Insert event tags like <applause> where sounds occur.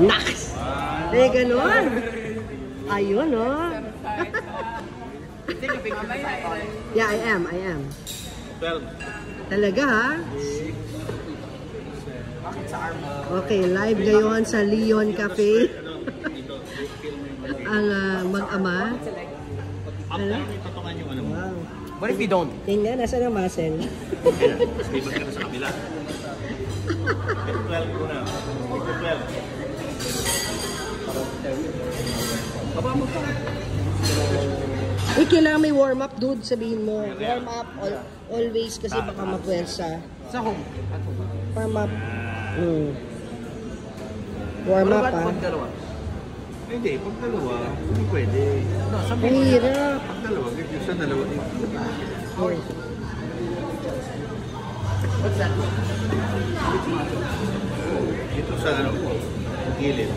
Naks! Eh, ganun. Ayun, oh. <laughs> yeah, I am, I am. 12. Talaga, ha? Okay, live ngayon sa Leon Cafe. <laughs> Ang ah, mag-ama. Ano? Wow. What if you don't? Tingnan, nasa ang muscle? Libat ka na sa kabila. 12 ko na. 12. Baba mo pa. Eh, kailangan may warm-up, dude. Sabihin mo. Warm-up al- always kasi baka mapwersa. Sa home. Warm-up. Mm. Warm-up, What ah. pag dalawa? Hindi, pag dalawa, hindi pwede. No, Ang mo. hirap. Pag dalawa, yung sa dalawa, Oh. What's that? dito sa ano, gilid.